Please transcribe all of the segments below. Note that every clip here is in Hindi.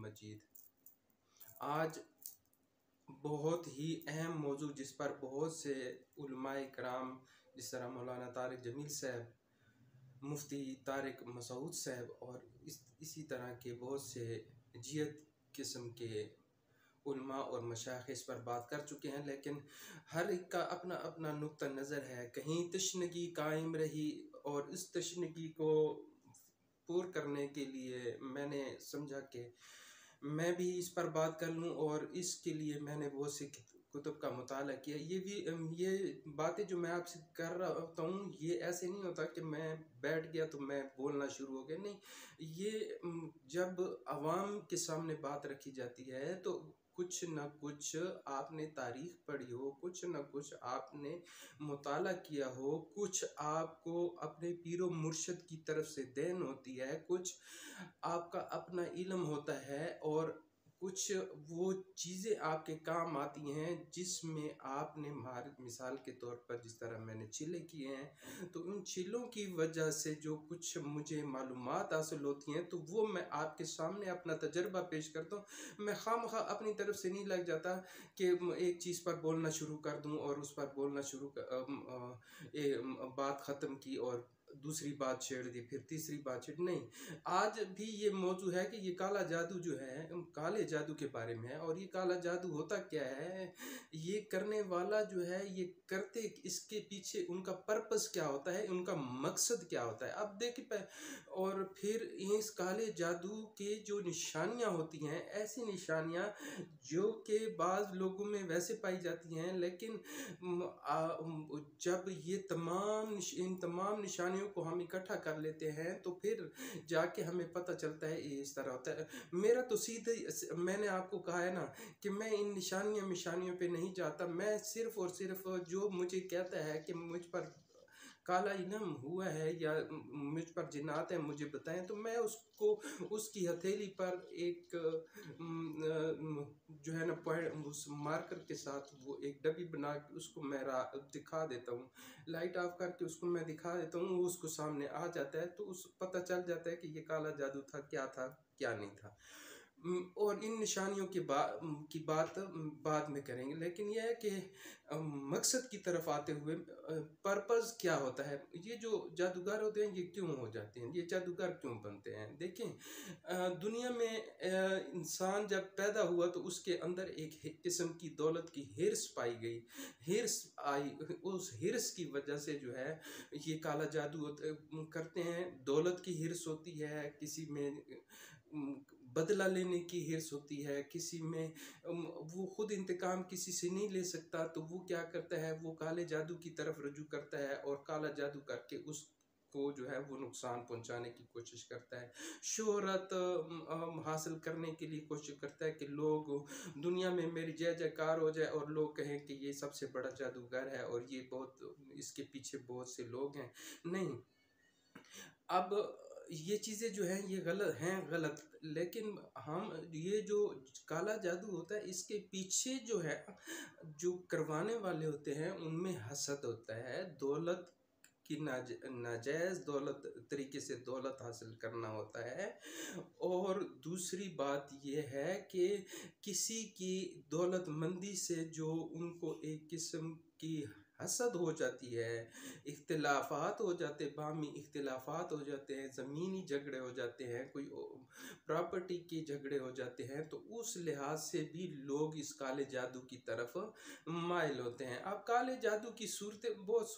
मजीद आज बहुत ही अहम मौजू जिस पर बहुत से उलमाए कराम जिस तरह मौलाना तारिक जमील साहब, मुफ्ती तारिक मसूद साहब और इस, इसी तरह के बहुत से जियत किस्म के उल्मा और मशाख इस पर बात कर चुके हैं, लेकिन हर एक का अपना अपना नुक़ नज़र है। कहीं तशनगी कायम रही और इस तशनगी को पूर करने के लिए मैंने समझा कि मैं भी इस पर बात कर लूँ और इसके लिए मैंने बहुत सी कुतुब का मुताल किया। ये भी ये बातें जो मैं आपसे कर रहा होता हूँ, ये ऐसे नहीं होता कि मैं बैठ गया तो मैं बोलना शुरू हो गया। नहीं, ये जब आवाम के सामने बात रखी जाती है तो कुछ न कुछ आपने तारीख पढ़ी हो, कुछ न कुछ आपने मुताला किया हो, कुछ आपको अपने पीर मुर्शद की तरफ़ से देन होती है, कुछ आपका अपना इलम होता है और कुछ वो चीज़ें आपके काम आती हैं जिसमें आपने मार मिसाल के तौर पर जिस तरह मैंने चिल्ले किए हैं तो उन चिल्लों की वजह से जो कुछ मुझे मालूम हासिल होती हैं तो वो मैं आपके सामने अपना तजर्बा पेश करता हूँ। मैं खाम खा अपनी तरफ़ से नहीं लग जाता कि एक चीज़ पर बोलना शुरू कर दूँ और उस पर बोलना शुरू कर ए, बात ख़त्म की और दूसरी बात छेड़ दी, फिर तीसरी बात छेड़ नहीं, आज भी ये मौजू है कि ये काला जादू जो है, काले जादू के बारे में है, और ये काला जादू होता क्या है? ये करने वाला जो है, ये करते, इसके पीछे उनका पर्पस क्या होता है? उनका मकसद क्या होता है? अब देखिए और फिर इस काले जादू के जो निशानियाँ होती हैं, ऐसी निशानियाँ जो कि बाज़ लोगों में वैसे पाई जाती हैं, लेकिन जब ये तमाम इन तमाम निशानियों को हम इकट्ठा कर लेते हैं तो फिर जाके हमें पता चलता है ये इस तरह होता है। मेरा तो सीधे मैंने आपको कहा है ना कि मैं इन निशानियों निशानियों पे नहीं जाता। मैं सिर्फ़ और सिर्फ़ जो मुझे कहता है कि मुझ पर काला इलम हुआ है या मुझ पर जिन्नात है, मुझे बताएँ। तो मैं उसको, उसकी हथेली पर एक जो है ना पॉइंट उस मार्कर के साथ वो एक डब्बी बना के उसको मैं दिखा देता हूँ। लाइट ऑफ़ करके उसको मैं दिखा देता हूँ उसको सामने आ जाता है। तो उस, पता चल जाता है कि ये काला जादू था, क्या था, क्या नहीं था। और इन निशानियों के बात की बात बाद में करेंगे। लेकिन यह है कि मकसद की तरफ़ आते हुए पर्पज़ क्या होता है? ये जो जादूगर होते हैं, ये क्यों हो जाते हैं? ये जादूगर क्यों बनते हैं? देखें दुनिया में इंसान जब पैदा हुआ तो उसके अंदर एक किस्म की दौलत की हिरस पाई गई। हिरस आई, उस हिरस की वजह से जो है, ये काला जादू करते हैं। दौलत की हिरस होती है, किसी में बदला लेने की हिरस होती है, किसी में वो खुद इंतकाम किसी से नहीं ले सकता तो वो क्या करता है, वो काले जादू की तरफ़ रजू करता है और काला जादू करके उस को जो है वो नुकसान पहुँचाने की कोशिश करता है। शोहरत हासिल करने के लिए कोशिश करता है कि लोग, दुनिया में मेरी जय जयकार हो जाए और लोग कहें कि ये सबसे बड़ा जादूगर है और ये बहुत, इसके पीछे बहुत से लोग हैं। नहीं, अब ये चीज़ें जो हैं, ये गलत, हैं गलत। लेकिन हम, ये जो काला जादू होता है, इसके पीछे जो है, जो करवाने वाले होते हैं, उनमें हसद होता है। दौलत की नाज, नाजायज़ दौलत, तरीके से दौलत हासिल करना होता है। और दूसरी बात यह है कि किसी की दौलतमंदी से जो उनको एक किस्म की हसद हो जाती है, इख्तलाफात हो जाते, बामी इख्तलाफात हो जाते हैं, ज़मीनी झगड़े हो जाते हैं, कोई प्रॉपर्टी के झगड़े हो जाते हैं तो उस लिहाज से भी लोग इस काले जादू की तरफ़ माइल होते हैं। अब काले जादू की सूरतें, बहुत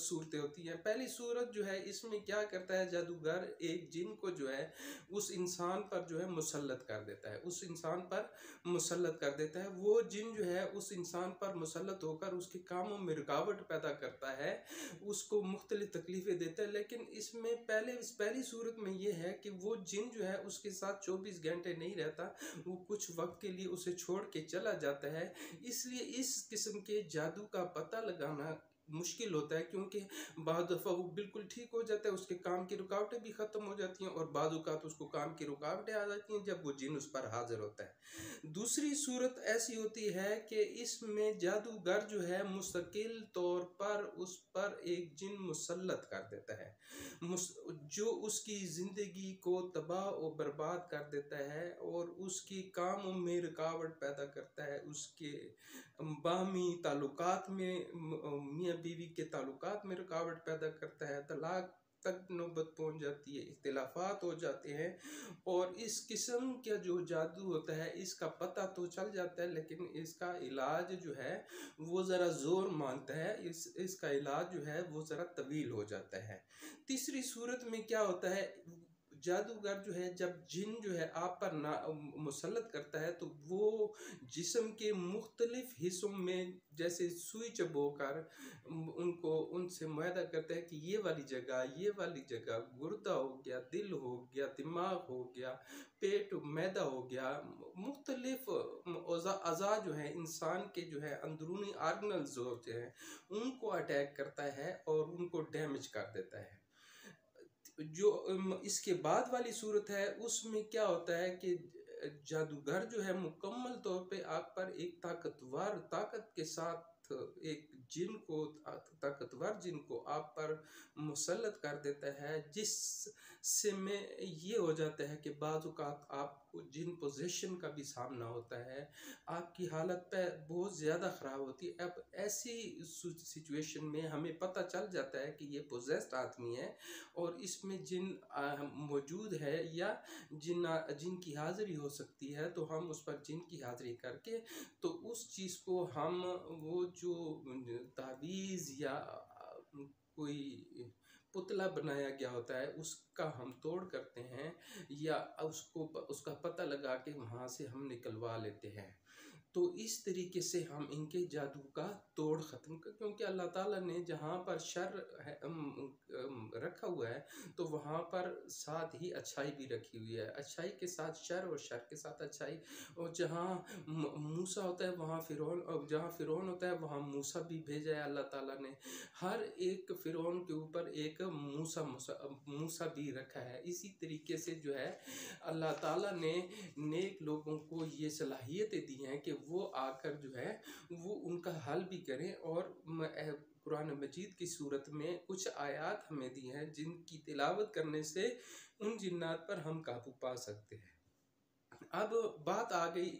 सूरतें होती हैं। पहली सूरत जो है, इसमें क्या करता है जादूगर? एक जिन को जो है, उस इंसान पर जो है मुसलत कर देता है। उस इंसान पर मुसलत कर देता है। वो जिन जो है, उस इंसान पर मुसलत होकर उसके कामों में रुकावट पैदा करता है, उसको मुख्तलि तकलीफ़ें देता है, लेकिन इसमें पहले इस पहली सूरत में यह है कि वो जिन जो है उसके साथ 24 घंटे नहीं रहता, वो कुछ वक्त के लिए उसे छोड़ के चला जाता है। इसलिए इस किस्म के जादू का पता लगाना मुश्किल होता है क्योंकि बाद दफ़ा वो बिल्कुल ठीक हो जाता है, उसके काम की रुकावटें भी ख़त्म हो जाती हैं और बाद तो उसको काम की रुकावटें आ जाती हैं जब वो जिन उस पर हाजिर होता है। दूसरी सूरत ऐसी होती है कि इसमें जादूगर जो है मुस्तकिल तौर पर उस पर एक जिन मुसलत कर देता है। जो उसकी ज़िंदगी को तबाह और बर्बाद कर देता है और उसकी काम में रुकावट पैदा करता है, उसके बामी ताल्लुकात में, मियाँ बीवी के ताल्लुकात में रुकावट पैदा करता है। तलाक तक नौबत पहुँच जाती है। इख्तलाफात हो जाते हैं और इस किस्म का जो जादू होता है, इसका पता तो चल जाता है, लेकिन इसका इलाज जो है, वो ज़रा ज़ोर माँगता है। इस, इसका इलाज जो है, वो ज़रा तवील हो जाता है। तीसरी सूरत में क्या होता है? जादूगर जो है, जब जिन जो है आप पर ना, मुसलत करता है तो वो जिसम के मुख्तलिफ़ हिस्सों में जैसे सुई चबोकर उनको, उनसे मुहदा करता है कि ये वाली जगह, ये वाली जगह गुर्दा हो गया, दिल हो गया, दिमाग हो गया, पेट मैदा हो गया, मुख्तलिफ़ अज़ा जो है, इंसान के जो है अंदरूनी आर्गनल्स होते हैं, उनको अटैक करता है और उनको डैमेज कर देता है। जो इसके बाद वाली सूरत है, उसमें क्या होता है कि जादूगर जो है मुकम्मल तौर पे आप पर एक ताकतवर, ताकत के साथ एक जिन को, ताकतवर जिन को आप पर मुसलत कर देता है, जिस से में ये हो जाता है कि बाज़ात आपको जिन पोजीशन का भी सामना होता है, आपकी हालत पे बहुत ज़्यादा ख़राब होती है। अब ऐसी सिचुएशन में हमें पता चल जाता है कि ये पोजेस्ड आदमी है और इसमें जिन मौजूद है या जिन जिन की हाज़िरी हो सकती है तो हम उस पर जिन की हाज़िरी करके तो उस चीज़ को हम वो जो तावीज़ या कोई पुतला बनाया गया होता है, उसका हम तोड़ करते हैं या उसको उसका पता लगा के वहाँ से हम निकलवा लेते हैं। तो इस तरीके से हम इनके जादू का तोड़ ख़त्म कर, क्योंकि अल्लाह ताला ने जहाँ पर शर रखा हुआ है तो वहाँ पर साथ ही अच्छाई भी रखी हुई है। अच्छाई के साथ शर और शर के साथ अच्छाई, और जहाँ मूसा होता है, वहाँ फ़िरौन, और जहाँ फ़िरौन होता है, वहाँ मूसा भी भेजा है अल्लाह ताला ने। हर एक फ़िरौन के ऊपर एक मूसा मूसा भी रखा है। इसी तरीके से जो है, अल्लाह ताला ने नेक लोगों को ये सलाहियतें दी हैं कि वो आकर जो है, वो उनका हल भी करें और कुरान मजीद की सूरत में कुछ आयात हमें दी हैं जिनकी तिलावत करने से उन जिन्नात पर हम काबू पा सकते हैं। अब बात आ गई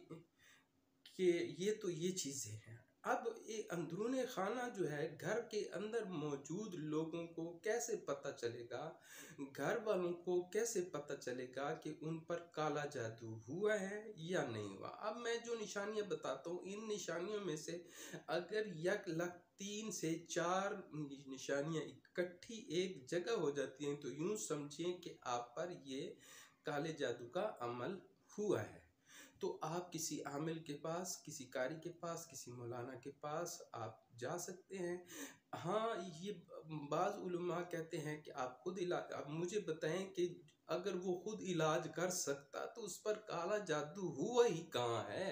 कि ये तो ये चीज़ें हैं। अब ये अंदरून खाना जो है, घर के अंदर मौजूद लोगों को कैसे पता चलेगा? घर वालों को कैसे पता चलेगा कि उन पर काला जादू हुआ है या नहीं हुआ? अब मैं जो निशानियाँ बताता हूँ, इन निशानियों में से अगर यक लख तीन से चार निशानियाँ इकट्ठी एक जगह हो जाती हैं तो यूँ समझें कि आप पर ये काले जादू का अमल हुआ है। तो आप किसी आमिल के पास, किसी कारी के पास, किसी मौलाना के पास आप जा सकते हैं। हाँ ये बाज़ कहते हैं कि आप खुद इलाज, आप मुझे बताएँ कि अगर वो खुद इलाज कर सकता तो उस पर काला जादू हुआ ही कहाँ है?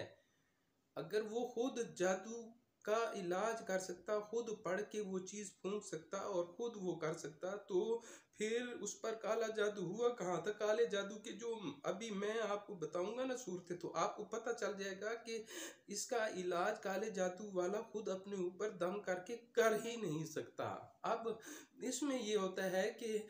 अगर वो खुद जादू का इलाज कर सकता, खुद पढ़ के वो चीज़ फूंक सकता और खुद वो कर सकता तो फिर उस पर काला जादू हुआ। कहाँ था काले जादू के जो अभी मैं आपको बताऊँगा ना सूरत तो आपको पता चल जाएगा कि इसका इलाज काले जादू वाला खुद अपने ऊपर दम करके कर ही नहीं सकता। अब इसमें ये होता है कि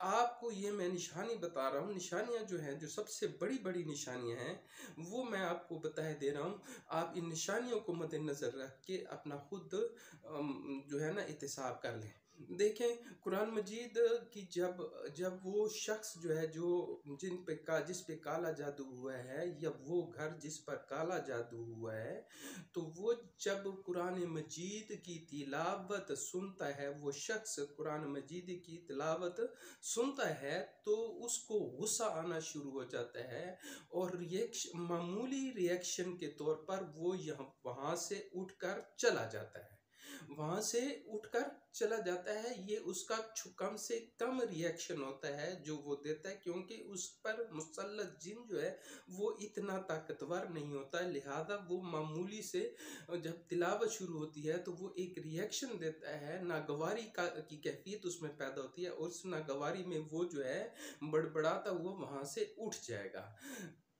आपको ये मैं निशानी बता रहा हूँ। निशानियाँ जो हैं, जो सबसे बड़ी बड़ी निशानियाँ हैं, वो मैं आपको बताए दे रहा हूँ। आप इन निशानियों को मद्देनज़र रख के अपना खुद जो है ना एहतसाब कर लें। देखें, कुरान मजीद की जब जब वो शख्स जो है, जो जिन पे का, जिस पे काला जादू हुआ है, या वो घर जिस पर काला जादू हुआ है तो वो जब कुरान मजीद की तिलावत सुनता है, वो शख्स कुरान मजीद की तिलावत सुनता है तो उसको गुस्सा आना शुरू हो जाता है और रिएक्शन मामूली रिएक्शन के तौर पर वो यहाँ, वहाँ से उठकर चला जाता है। वहाँ से उठकर चला जाता है। ये उसका कम से कम रिएक्शन होता है, जो वो देता है, क्योंकि उस पर मुसलत जिन जो है, वो इतना ताकतवर नहीं होता। है लिहाजा वो मामूली से जब तिलावत शुरू होती है तो वो एक रिएक्शन देता है। नागवारी का, की कैफियत उसमें पैदा होती है और उस नागवारी में वो जो है, बड़बड़ाता हुआ वहाँ से उठ जाएगा।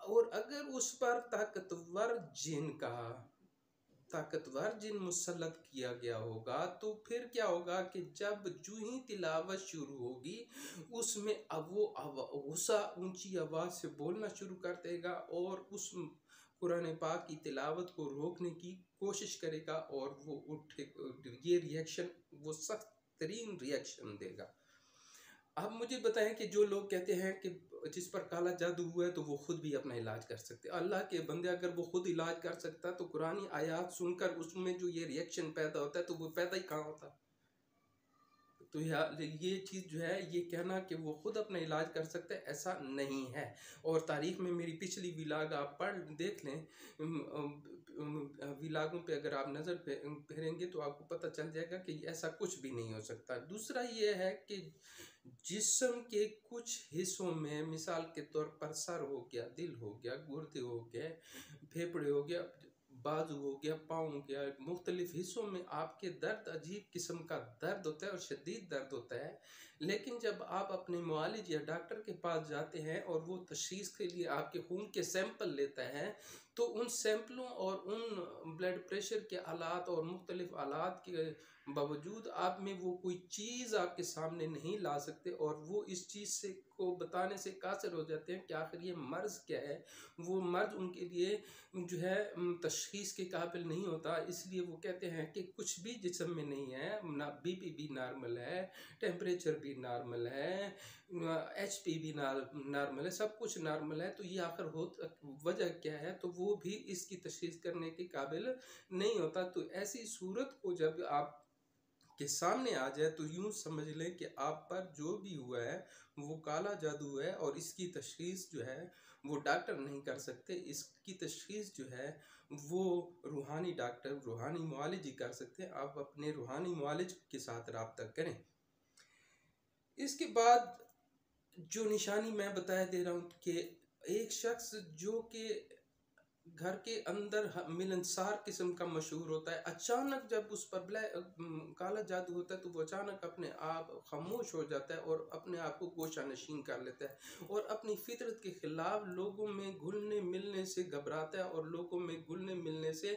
और अगर उस पर ताकतवर जिन का ताकतवर जिन मुसलत किया गया होगा तो फिर क्या होगा कि जब जू ही तिलावत शुरू होगी, उसमें अब वो गुस्सा, ऊँची आवाज़ से बोलना शुरू कर देगा और उस कुरान पाक की तिलावत को रोकने की कोशिश करेगा और वो उठे, ये रिएक्शन वो सख्त तरीन रिएक्शन देगा। अब मुझे बताएँ कि जो लोग कहते हैं कि जिस पर काला जादू हुआ है तो वो खुद भी अपना इलाज कर सकते अल्लाह के बंदे अगर वो खुद इलाज कर सकता तो कुरानी आयात सुनकर उसमें जो ये रिएक्शन पैदा होता है तो वो पैदा ही कहाँ होता? तो ये चीज़ जो है, ये कहना कि वो खुद अपना इलाज कर सकते हैं, ऐसा नहीं है। और तारीख में मेरी पिछली विलाग आप पढ़, देख लें विलागों पे अगर आप नज़र फेरेंगे तो आपको पता चल जाएगा कि ऐसा कुछ भी नहीं हो सकता। दूसरा ये है कि जिस्म के कुछ हिस्सों में, मिसाल के तौर पर सर हो गया, दिल हो गया, गुर्दे हो गए फेफड़े हो गया, बाजू हो गया, पाँव हो गया, मुख्तलिफ़ हिस्सों में आपके दर्द अजीब किस्म का दर्द होता है और शदीद दर्द होता है। लेकिन जब आप अपने मालिज या डॉक्टर के पास जाते हैं और वो तशीस के लिए आपके खून के सैंपल लेता है तो उन सैंपलों और उन ब्लड प्रेशर के आलात और मुख्तलिफ़ आलात के बावजूद आप में वो कोई चीज़ आपके सामने नहीं ला सकते और वो इस चीज़ से को बताने से कासर हो जाते हैं कि आखिर ये मर्ज़ क्या है? वो मर्ज उनके लिए जो है तशीस के काबिल नहीं होता। इसलिए वो कहते हैं कि कुछ भी जिसम में नहीं है, ना बी पी भी नॉर्मल है टेम्परेचर भी नॉर्मल है एच पी भी नॉर्मल है, सब कुछ नॉर्मल है तो ये आखिर हो, वजह क्या है? तो वो भी इसकी तशीस करने के काबिल नहीं होता। तो ऐसी सूरत को जब आप के सामने आ जाए तो यूँ समझ लें कि आप पर जो भी हुआ है, वो काला जादू है और इसकी तशखीस जो है, वो डॉक्टर नहीं कर सकते। इसकी तशखीस जो है, वो रूहानी डॉक्टर, रूहानी मालिज ही कर सकते हैं। आप अपने रूहानी मालिज के साथ रबता करें। इसके बाद जो निशानी मैं बताया दे रहा हूँ कि एक शख्स जो कि घर के अंदर मिलनसार किस्म का मशहूर होता है। अचानक जब उस पर काला जादू होता है तो वो अचानक अपने आप खामोश हो जाता है और अपने आप को गोशा नशीन कर लेता है और अपनी फितरत के ख़िलाफ़ लोगों में घुलने मिलने से घबराता है और लोगों में घुलने मिलने से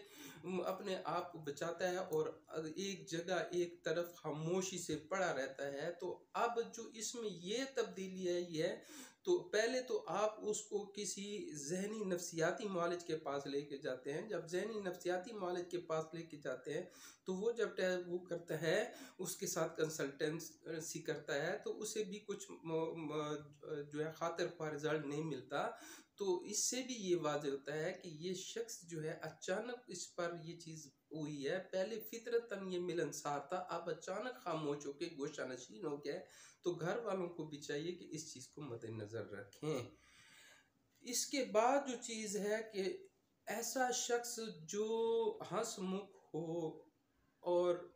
अपने आप को बचाता है और एक जगह एक तरफ़ खामोशी से पड़ा रहता है। तो अब जो इसमें यह तब्दीली है, ये तो पहले तो आप उसको किसी जहनी नफसियाती मालिज के पास लेके जाते हैं। जब जहनी नफसियाती मालिज के पास लेके जाते हैं तो वो जब वो करता है, उसके साथ कंसल्टेंसी करता है तो उसे भी कुछ जो है खातिर ख्वा रिज़ल्ट नहीं मिलता। तो इससे भी ये वाज होता है कि ये शख्स जो है अचानक इस पर ये चीज़ हुई है। पहले फितरतन ये मिलनसार था, अब अचानक खामोश होकर गोशा नशीन हो गया तो घर वालों को भी चाहिए कि इस चीज़ को मद्देनज़र रखें। इसके बाद जो चीज़ है कि ऐसा शख्स जो हंसमुख हो और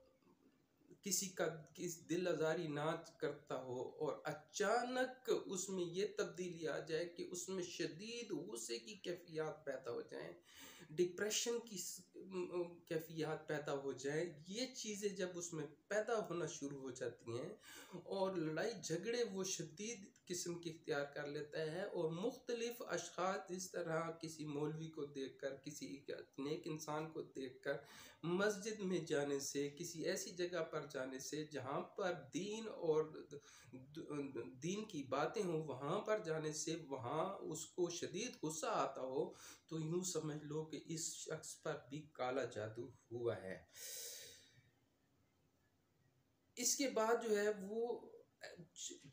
किसी का, किस दिल आजारी नाच करता हो और अचानक उसमें ये तब्दीली आ जाए कि उसमें शदीद गुस्से की कैफियत पैदा हो जाए डिप्रेशन की कैफियत पैदा हो जाए, ये चीज़ें जब उसमें पैदा होना शुरू हो जाती हैं और लड़ाई झगड़े वो शदीद किस्म की इख्तियार कर लेता है और मुख्तलिफ़ अशात इस तरह किसी मौलवी को देख कर किसी नेक इंसान को देख कर मस्जिद में जाने से, किसी ऐसी जगह पर जाने से, जहाँ पर दीन और दीन की बातें हों, वहाँ पर जाने से वहाँ उसको शदीद गुस्सा आता हो तो यूँ समझ लो कि इस शख्स पर भी काला जादू हुआ है। इसके बाद जो है वो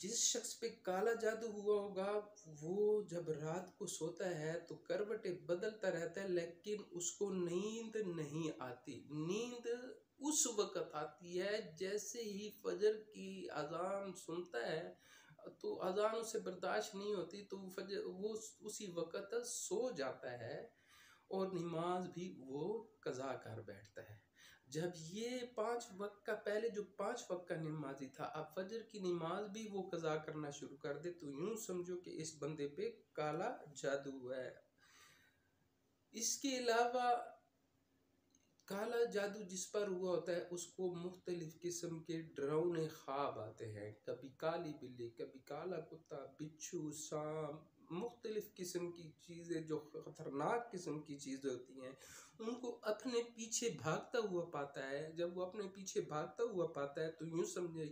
जिस शख्स पे काला जादू हुआ होगा, वो जब रात को सोता है तो करवटें बदलता रहता है, लेकिन उसको नींद नहीं आती। नींद उस वक्त आती है, जैसे ही फजर की अजान सुनता है तो अजान उसे बर्दाश्त नहीं होती तो फजर, वो उसी वक्त सो जाता है और नमाज़ भी वो कज़ा कर बैठता है। जब ये पाँच वक्त का, पहले जो पाँच वक्त का नमाजी था, अब फजर की नमाज़ भी वो कज़ा करना शुरू कर दे तो यूँ समझो कि इस बंदे पे काला जादू है। इसके अलावा काला जादू जिस पर हुआ होता है, उसको मुख्तलिफ़ किस्म के डरावने ख्वाब आते हैं। कभी काली बिल्ली, कभी काला कुत्ता, बिच्छू, सांप, मुख्तलिफ़ किस्म की चीज़ें, जो ख़तरनाक किस्म की चीज़ें होती हैं उनको अपने पीछे भागता हुआ पाता है। जब वो अपने पीछे भागता हुआ पाता है तो यूँ समझे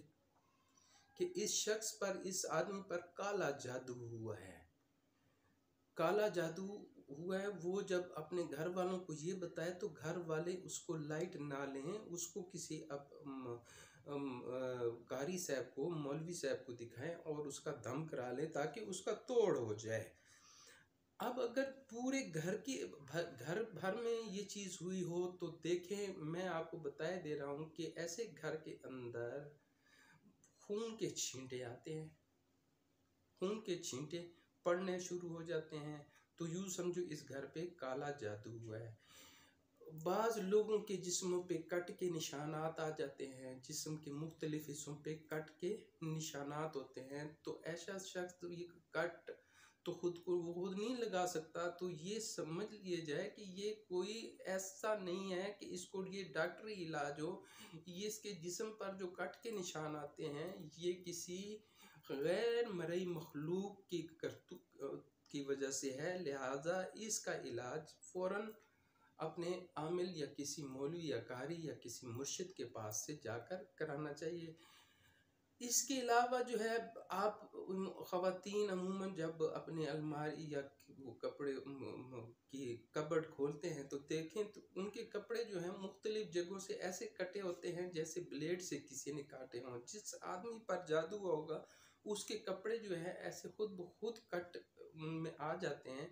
कि इस शख्स पर, इस आदमी पर काला जादू हुआ है। काला जादू हुआ है, वो जब अपने घर वालों को ये बताए तो घर वाले उसको लाइट ना लें, उसको किसी अब कारी साहब को, मौलवी साहब को दिखाएँ और उसका दम करा लें, ताकि उसका तोड़ हो जाए। अब अगर पूरे घर की घर भर में ये चीज़ हुई हो तो देखें, मैं आपको बताया दे रहा हूँ कि ऐसे घर के अंदर खून के छींटे आते हैं। खून के छींटे पड़ने शुरू हो जाते हैं। तो यूँ समझो इस घर पे काला जादू हुआ है। बाज़ लोगों के जिस्मों पे कट के निशानात आ जाते हैं। जिस्म के मुख्तलिफ़ हिस्सों पे कट के निशानात होते हैं। तो ऐसा शख्स तो ये कट तो खुद को, वो खुद नहीं लगा सकता तो ये समझ लिया जाए कि ये कोई ऐसा नहीं है कि इसको ये डॉक्टरी इलाज हो, ये इसके जिस्म पर जो कट के निशान आते हैं, ये किसी गैर मरई मखलूक की करतु की वजह से है। लिहाजा इसका इलाज फ़ौर अपने आमिल या किसी मौलवी या कारी या किसी मुर्शिद के पास से जाकर कराना चाहिए। इसके अलावा जो है, आप ख़वातीन अमूमन जब अपने अलमारी या वो कपड़े की कबड खोलते हैं तो देखें तो उनके कपड़े जो हैं मुख्तलिफ़ जगहों से ऐसे कटे होते हैं जैसे ब्लेड से किसी ने काटे हों। जिस आदमी पर जादू होगा, उसके कपड़े जो है ऐसे खुद ब खुद कट में आ जाते हैं।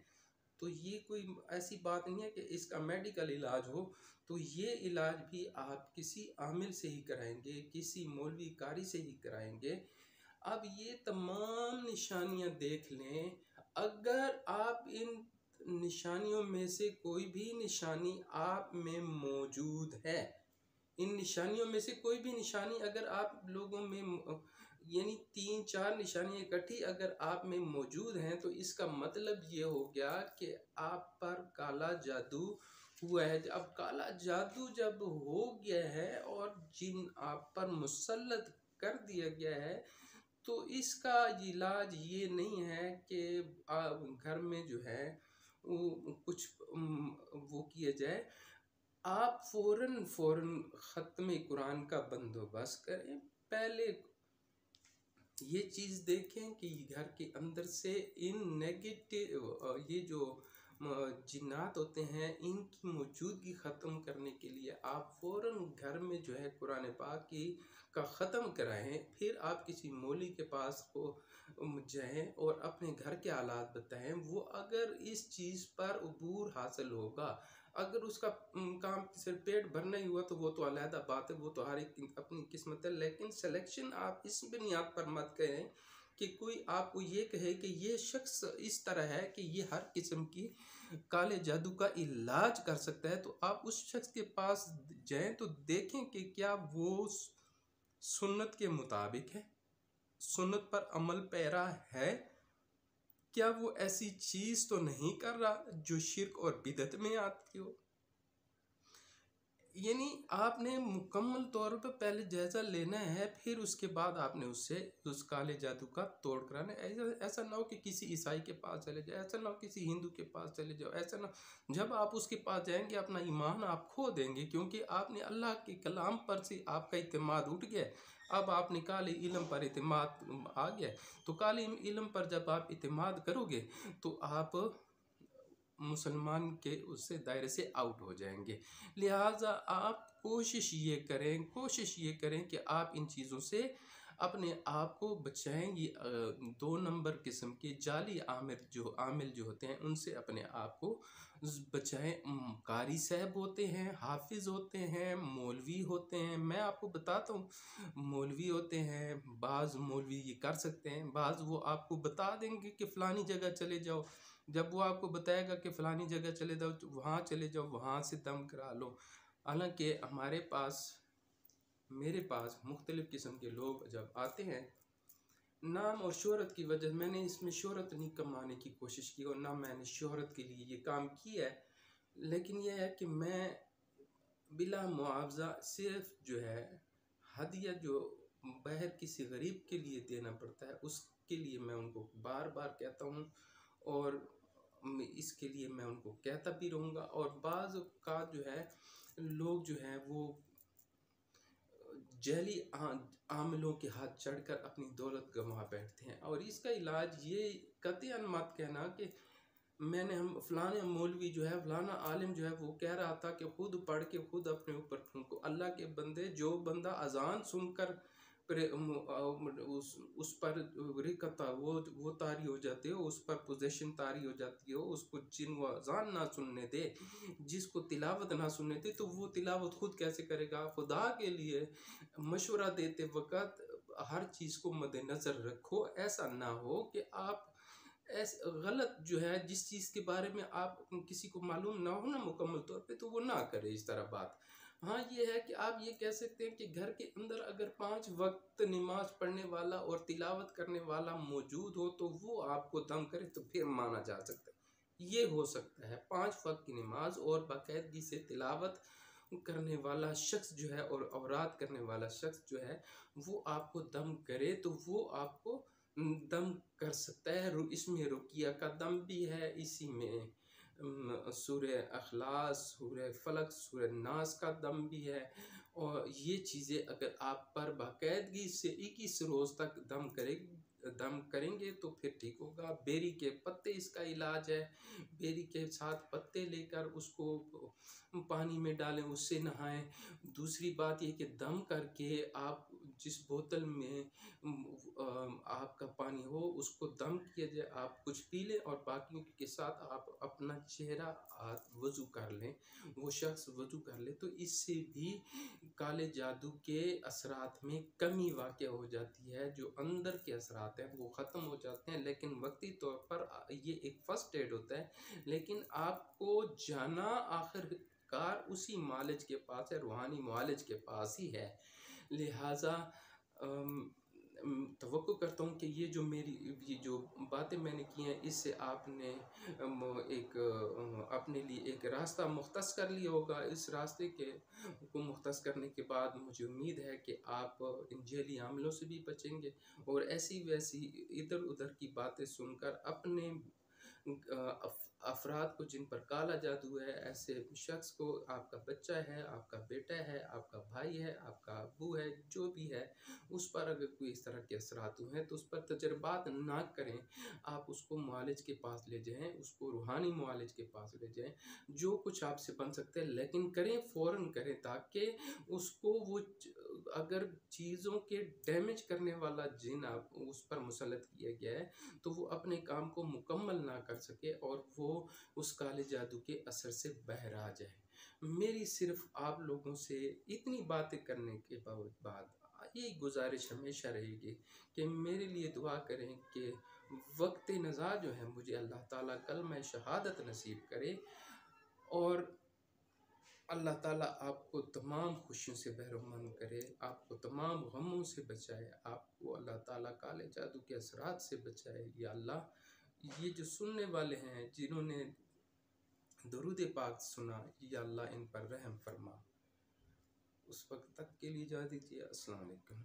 तो ये कोई ऐसी बात नहीं है कि इसका मेडिकल इलाज हो तो ये इलाज भी आप किसी आमिल से ही कराएँगे, किसी मौलवी कारी से ही कराएँगे। अब ये तमाम निशानियाँ देख लें, अगर आप इन निशानियों में से कोई भी निशानी आप में मौजूद है, इन निशानियों में से कोई भी निशानी अगर आप लोगों में यानी तीन चार निशानियाँ इकट्ठी अगर आप में मौजूद हैं तो इसका मतलब ये हो गया कि आप पर काला जादू हुआ है। अब काला जादू जब हो गया है और जिन आप पर मुसलत कर दिया गया है तो इसका इलाज ये नहीं है कि घर में जो है, वो कुछ वो किया जाए। आप फ़ौरन फ़ौरन ख़त्म कुरान का बंदोबस्त करें। पहले ये चीज़ देखें कि घर के अंदर से इन नेगेटिव ये जो जिन्नात होते हैं, इनकी मौजूदगी ख़त्म करने के लिए आप फ़ौर घर में जो है कुरान पाक की, का ख़त्म कराएँ, फिर आप किसी मौली के पास को जाएँ और अपने घर के हालात बताएँ, वो अगर इस चीज़ पर अबूर हासिल होगा अगर उसका काम सिर्फ़ पेट भरना ही हुआ तो वो तो अलहदा बात है, वो तो हर एक अपनी किस्मत है। लेकिन सिलेक्शन आप इस बुनियाद पर मत करें कि कोई आपको ये कहे कि ये शख्स इस तरह है कि ये हर किस्म की काले जादू का इलाज कर सकता है तो आप उस शख्स के पास जाएँ तो देखें कि क्या वो सुन्नत के मुताबिक है। सुन्नत पर अमल पैरा है क्या वो ऐसी चीज़ तो नहीं कर रहा जो शिरक और बिदत में आती हो? यानी आपने मुकम्मल तौर पर पहले जायज़ा लेना है, फिर उसके बाद आपने उससे उस काले जादू का तोड़ कराना ऐसा ऐसा ना हो कि किसी ईसाई के पास चले जाओ, ऐसा ना हो किसी हिंदू के पास चले जाओ, ऐसा ना जब आप उसके पास जाएँगे, अपना ईमान आप खो देंगे, क्योंकि आपने अल्लाह के कलाम पर से आपका अतमाद उठ गया अब आपने काले इलम पर इतमाद आ गया तो काले इलम पर जब आप इतमाद करोगे तो आप मुसलमान के उससे दायरे से आउट हो जाएँगे। लिहाजा आप कोशिश ये करें, कोशिश ये करें कि आप इन चीज़ों से अपने आप को बचाएँ ये दो नंबर किस्म के जाली आमिर जो, आमिल जो होते हैं, उनसे अपने आप को बचाएँ। कारी साहब होते हैं, हाफिज़ होते हैं, मौलवी होते हैं। मैं आपको बताता हूँ, मौलवी होते हैं, बाज़ मौलवी ये कर सकते हैं, बाज़ वो आपको बता देंगे कि फ़लानी जगह चले जाओ। जब वो आपको बताएगा कि फ़लानी जगह चले जाओ वहाँ चले जाओ, वहाँ से दम करा लो। हालाँकि हमारे पास मेरे पास मुख्तलिफ़ किस्म के लोग जब आते हैं, नाम और शोहरत की वजह, मैंने इसमें शोहरत नहीं कमाने की कोशिश की और ना मैंने शोहरत के लिए ये काम किया है। लेकिन यह है कि मैं बिला मुआवजा सिर्फ़ जो है, हदिया जो बहर किसी गरीब के लिए देना पड़ता है, उसके लिए मैं उनको बार बार कहता हूँ और इसके लिए मैं उनको कहता भी रहूँगा। और बाज़ का जो है, लोग जो है वो जहली आमलों के हाथ चढ़कर अपनी दौलत गंवा बैठते हैं। और इसका इलाज ये कतन मत कहना कि मैंने हम, फलाने मौलवी जो है, फलाना आलिम जो है, वो कह रहा था कि खुद पढ़ के खुद अपने ऊपर फूको। अल्लाह के बंदे, जो बंदा अजान सुनकर उस उस पर रिकता वो वो तारी हो जाती हो, उस पर पोजेशन तारी हो जाती हो, उसको जिन वो अजान ना सुनने दे, जिसको तिलावत ना सुनने दे तो वो तिलावत खुद कैसे करेगा? खुदा के लिए मशवरा देते वक्त हर चीज़ को मद्देनज़र रखो। ऐसा ना हो कि आप ऐसे, गलत जो है, जिस चीज़ के बारे में आप किसी को मालूम ना हो ना मुकम्मल तौर पे तो वो ना करे इस तरह बात। हाँ ये है कि आप ये कह सकते हैं कि घर के अंदर अगर पाँच वक्त नमाज़ पढ़ने वाला और तिलावत करने वाला मौजूद हो तो वो आपको दम करे तो फिर माना जा सकता है। ये हो सकता है पाँच वक्त की नमाज़ और बाकायदगी से तिलावत करने वाला शख्स जो है और अवरात करने वाला शख्स जो है, वो आपको दम करे तो वो आपको दम कर सकता है। इसमें रुकिया का दम भी है, इसी में सूर अखलास सूर फलक सूर नास का दम भी है। और ये चीज़ें अगर आप पर बाकायदगी से इक्कीस रोज़ तक दम करे, दम करेंगे तो फिर ठीक होगा। बेरी के पत्ते इसका इलाज है। बेरी के साथ पत्ते लेकर उसको पानी में डालें, उससे नहाएँ। दूसरी बात यह कि दम करके आप जिस बोतल में आपका पानी हो, उसको दम किया जाए, आप कुछ पी लें और बाकियों के साथ आप अपना चेहरा वज़ू कर लें, वो शख्स वज़ू कर ले तो इससे भी काले जादू के असरात में कमी वाक़ हो जाती है। जो अंदर के असरात हैं, वो ख़त्म हो जाते हैं, लेकिन वक्ती तौर पर ये एक फ़र्स्ट एड होता है। लेकिन आपको जाना आखिर कार उसी मालिज के पास है, रूहानी मालिज के पास ही है। लिहाजा तो करता हूँ कि ये जो मेरी, ये जो बातें मैंने की हैं, इससे आपने एक अपने लिए एक रास्ता मुख्त कर लिया होगा। इस रास्ते के, को मुख्त करने के बाद मुझे उम्मीद है कि आप इन जेली हमलों से भी बचेंगे और ऐसी वैसी इधर उधर की बातें सुनकर अपने अफराद को जिन पर काला जादू है, ऐसे शख्स को आपका बच्चा है, आपका बेटा है, आपका भाई है, आपका अबू है, जो भी है, उस पर अगर कोई इस तरह के असरात हैं तो उस पर तजर्बात ना करें। आप उसको मालिज के पास ले जाएँ, उसको रूहानी मालिज के पास ले जाएँ, जो कुछ आपसे बन सकते हैं, लेकिन करें फ़ौर करें, ताकि उसको वो अगर चीज़ों के डैमेज करने वाला जिन आप, उस पर मुसलत किया गया है तो वो अपने काम को मुकम्मल ना कर सके और वो उस काले जादू के असर से बहर जाए। मेरी सिर्फ़ आप लोगों से इतनी बातें करने के बाद यही गुजारिश हमेशा रहेगी कि मेरे लिए दुआ करें कि वक्त नज़ा जो है मुझे अल्लाह ताला कल में शहादत नसीब करे और अल्लाह ताला आपको तमाम खुशियों से बहरमंद करे, आपको तमाम गमों से बचाए, आपको अल्लाह ताला काले जादू के असरात से बचाए। या अल्लाह ये जो सुनने वाले हैं, जिन्होंने दरुद पाक सुना, या अल्लाह इन पर रहम फरमा। उस वक्त तक के लिए जा दीजिए। अस्सलाम वालेकुम।